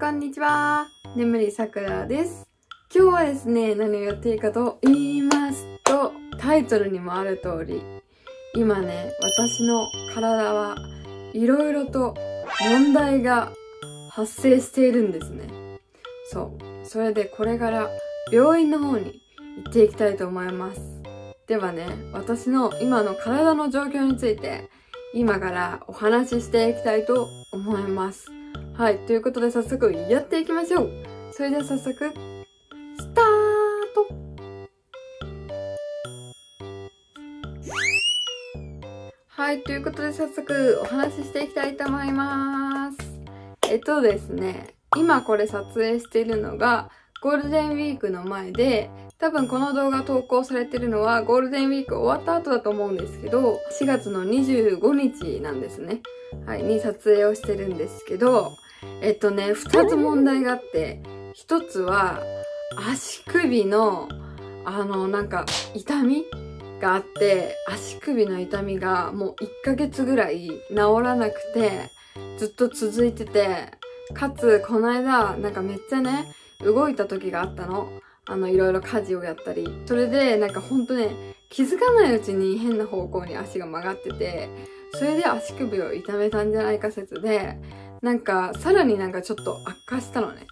こんにちは。眠りさくらです。今日はですね、何をやっていいかと言いますと、タイトルにもある通り、今ね、私の体はいろいろと問題が発生しているんですね。そう。それでこれから病院の方に行っていきたいと思います。ではね、私の今の体の状況について、今からお話ししていきたいと思います。はい。ということで早速やっていきましょう。それでは早速、スタートはい。ということで早速お話ししていきたいと思います。えっとですね、今これ撮影しているのがゴールデンウィークの前で、多分この動画投稿されてるのはゴールデンウィーク終わった後だと思うんですけど、4月の25日なんですね。はい、に撮影をしてるんですけど、えっとね、二つ問題があって、一つは足首の、あの、なんか痛みがあって、足首の痛みがもう1ヶ月ぐらい治らなくて、ずっと続いてて、かつ、この間、なんかめっちゃね、動いた時があったの。あの、いろいろ家事をやったり。それで、なんかほんとね、気づかないうちに変な方向に足が曲がってて、それで足首を痛めたんじゃないか説で、なんか、さらになんかちょっと悪化したのね。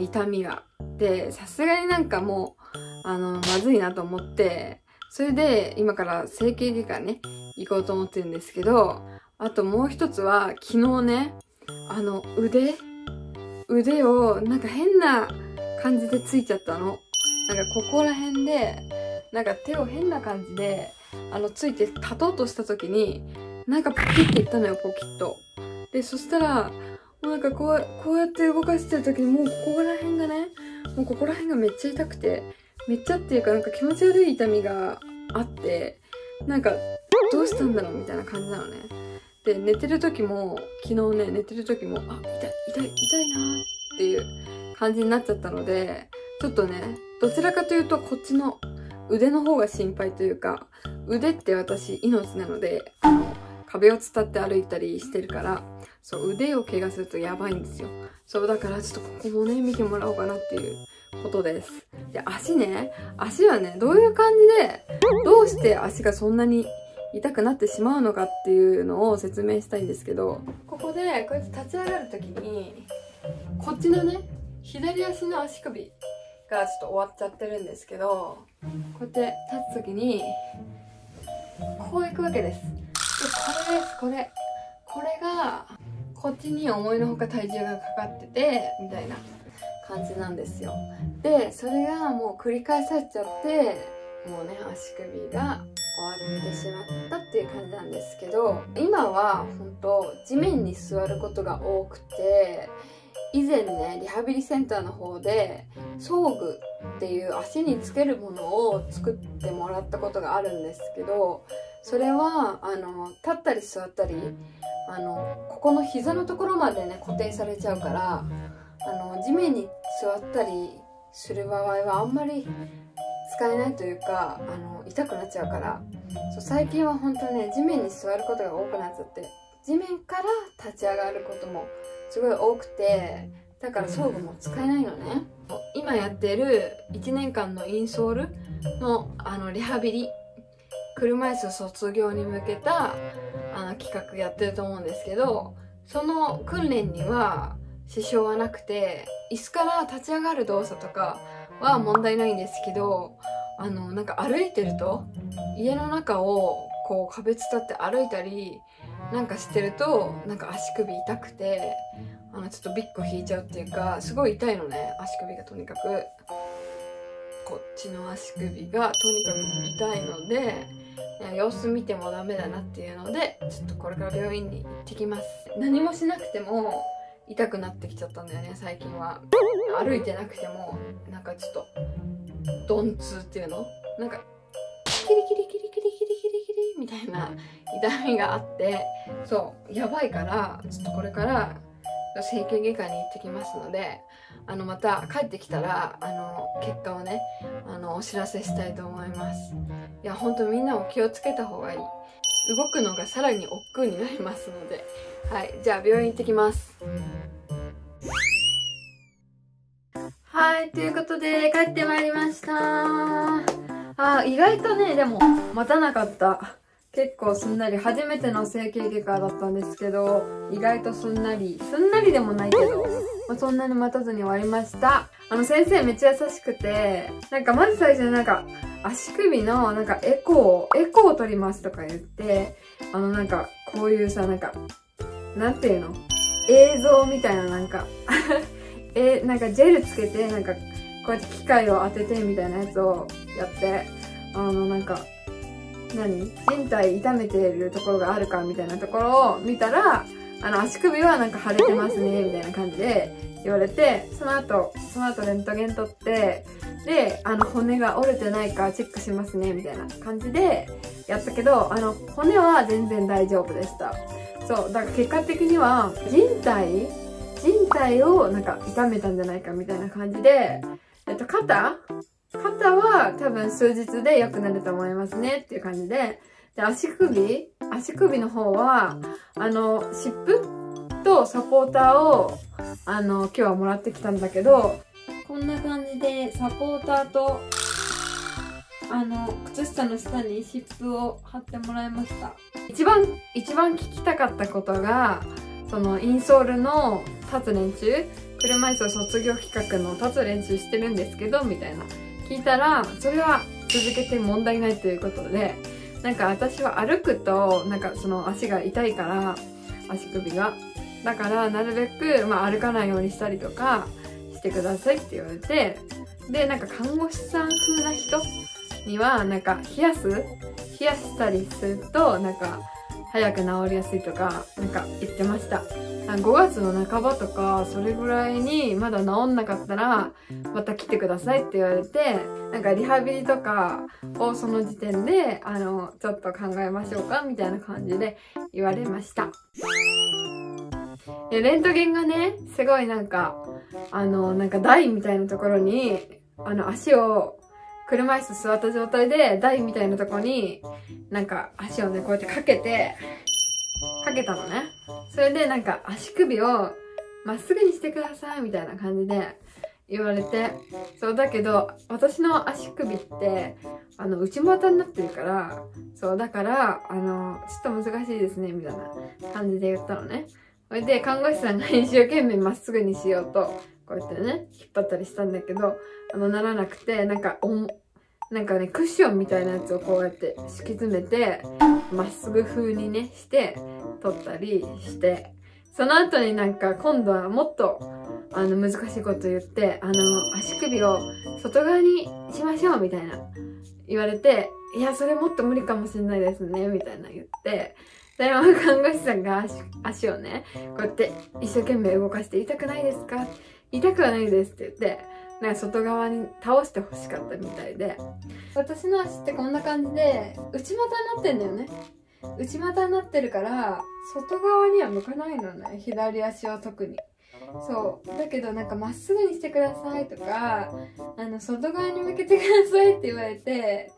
痛みが。で、さすがになんかもう、あの、まずいなと思って、それで、今から整形外科ね、行こうと思ってるんですけど、あともう一つは、昨日ね、あの、腕？腕を、なんか変な感じでついちゃったの。なんかここら辺で、なんか手を変な感じで、あの、ついて立とうとした時に、なんかポキっていったのよ、ポキッと。で、そしたら、もうなんかこう、こうやって動かしてる時に、もうここら辺がね、もうここら辺がめっちゃ痛くて、めっちゃっていうかなんか気持ち悪い痛みがあって、なんか、どうしたんだろうみたいな感じなのね。で、寝てる時も、昨日ね、寝てる時も、あ、痛い、痛い、痛いなーっていう感じになっちゃったので、ちょっとね、どちらかというとこっちの腕の方が心配というか、腕って私命なので、あの、壁を伝って歩いたりしてるから、そう、腕を怪我するとやばいんですよ。そう、だからちょっとここもね、見てもらおうかなっていうことです。で、足ね、足はね、どういう感じで、どうして足がそんなに痛くなってしまうのかっていうのを説明したいんですけど、ここでこうやって立ち上がるときに、こっちのね、左足の足首がちょっと終わっちゃってるんですけど、こうやって立つときに、こういくわけです。で、これです、これ。これが、こっちに思いのほか体重がかかってて、みたいな感じなんですよ。で、それがもう繰り返されちゃって、もうね、足首が終わってしまったっていう感じなんですけど、今は本当地面に座ることが多くて、以前ね、リハビリセンターの方で、装具っていう足につけるものを作ってもらったことがあるんですけど、それは、あの、立ったり座ったり、あの、ここの膝のところまでね、固定されちゃうから、あの、地面に座ったりする場合はあんまり使えないというか、あの、痛くなっちゃうから、そう最近は本当ね、地面に座ることが多くなっちゃって、地面から立ち上がることもすごい多くて、だから装具も使えないのね。今やってる1年間のインソールのあのリハビリ、車椅子卒業に向けたあの企画やってると思うんですけど、その訓練には支障はなくて、椅子から立ち上がる動作とかは問題ないんですけど、あの、なんか歩いてると、家の中をこう壁伝って歩いたり、なんかしてると、なんか足首痛くて、あの、ちょっとビッコ引いちゃうっていうか、すごい痛いのね、足首がとにかく。こっちの足首がとにかく痛いので、様子見てもダメだなっていうので、ちょっとこれから病院に行ってきます。何もしなくても痛くなってきちゃったんだよね、最近は。歩いてなくても、なんかちょっと、鈍痛っていうの？なんか、キリキリみたいな痛みがあって、そう、やばいから、ちょっとこれから、整形外科に行ってきますので、あの、また帰ってきたら、あの、結果をね、あの、お知らせしたいと思います。いや、ほんとみんなも気をつけた方がいい。動くのがさらに億劫になりますので。はい、じゃあ病院行ってきます。はい、ということで帰ってまいりましたあ意外とね、でも待たなかった。結構すんなり、初めての整形外科だったんですけど、意外とすんなり、すんなりでもないけど、まあ、そんなに待たずに終わりました。あの先生めっちゃ優しくて、なんかまず最初になんか、足首のなんかエコー、エコーを取りますとか言って、あのなんか、こういうさ、なんか、なんていうの？映像みたいななんか え、なんかジェルつけて、なんか、こうやって機械を当ててみたいなやつをやって、あのなんか、何？人体痛めてるところがあるかみたいなところを見たら、あの足首はなんか腫れてますね、みたいな感じで言われて、その後、その後レントゲン取って、で、あの骨が折れてないかチェックしますね、みたいな感じでやったけど、あの骨は全然大丈夫でした。そう、だから結果的には人体人体をなんか痛めたんじゃないかみたいな感じで、えっと、肩肩は多分数日で良くなると思いますねっていう感じで、で、足首足首の方は、あの、湿布とサポーターを、あの、今日はもらってきたんだけど、こんな感じでサポーターと、あの、靴下の下に湿布を貼ってもらいました。一番、一番聞きたかったことが、そのインソールの立つ練習車椅子卒業企画の立つ練習してるんですけど、みたいな。聞いたら、それは続けて問題ないということで、なんか私は歩くと、なんかその足が痛いから、足首が。だからなるべく、まあ、歩かないようにしたりとかしてくださいって言われて、で、なんか看護師さん風な人には、なんか冷やす冷やしたりすると、なんか早く治りやすいとか、なんか言ってました。5月の半ばとか、それぐらいにまだ治んなかったら、また来てくださいって言われて、なんかリハビリとかをその時点で、あの、ちょっと考えましょうかみたいな感じで言われました。レントゲンがね、すごいなんか、あの、なんか台みたいなところに、あの、足を、車椅子座った状態で台みたいなとこに、なんか足をね、こうやってかけて、かけたのね。それでなんか足首をまっすぐにしてくださいみたいな感じで言われて、そうだけど私の足首ってあの内股になってるから、そうだからあのちょっと難しいですねみたいな感じで言ったのね。それで看護師さんが一生懸命まっすぐにしようとこうやってね引っ張ったりしたんだけどあのならなくてなんかおなんかね、クッションみたいなやつをこうやって敷き詰めて、まっすぐ風にね、して、取ったりして、その後になんか今度はもっと、あの、難しいこと言って、あの、足首を外側にしましょうみたいな言われて、いや、それもっと無理かもしれないですね、みたいな言って、で、看護師さんが足足をね、こうやって一生懸命動かして痛くないですか？痛くはないですって言って、なんか外側に倒してほしかったみたいで私の足ってこんな感じで内股になってんだよね。内股になってるから外側には向かないのね。左足は特に。そう。だけどなんかまっすぐにしてくださいとかあの外側に向けてくださいって言われて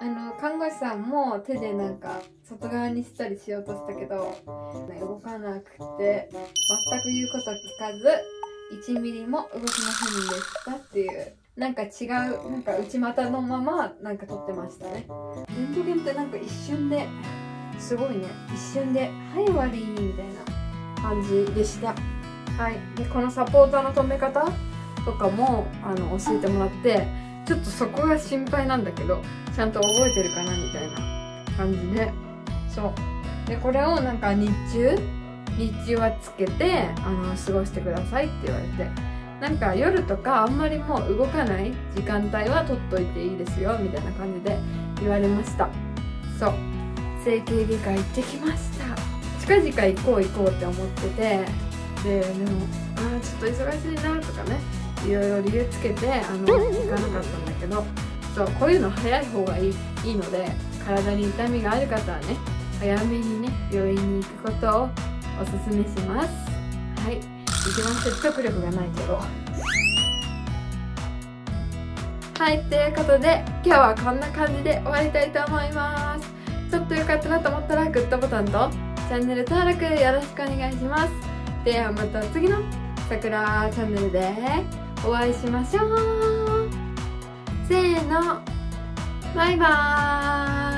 あの看護師さんも手でなんか外側にしたりしようとしたけど動かなくて全く言うこと聞かず1ミリも動きませんでしたっていうなんか違うなんか内股のままなんか撮ってましたね。レントゲンってなんか一瞬ですごいね。一瞬で「はい終わり」みたいな感じでした。はい。でこのサポーターの止め方とかもあの教えてもらってちょっとそこが心配なんだけどちゃんと覚えてるかなみたいな感じで。そう。でこれをなんか日中日中はつけてあの過ごしてくださいって言われて。なんか夜とかあんまりもう動かない時間帯は取っといていいですよみたいな感じで言われました。そう。整形外科行ってきました。近々行こう行こうって思ってて。ででもあーちょっと忙しいなとかねいろいろ理由つけてあの行かなかったんだけどそうこういうの早い方がいいいいので体に痛みがある方はね早めにね病院に行くことをおすすめします。はい。一番説得力がないけど。はいということで今日はこんな感じで終わりたいと思います。ちょっと良かったなと思ったらグッドボタンとチャンネル登録よろしくお願いします。ではまた次のさくらチャンネルでお会いしましょう。せーの。バイバーイ。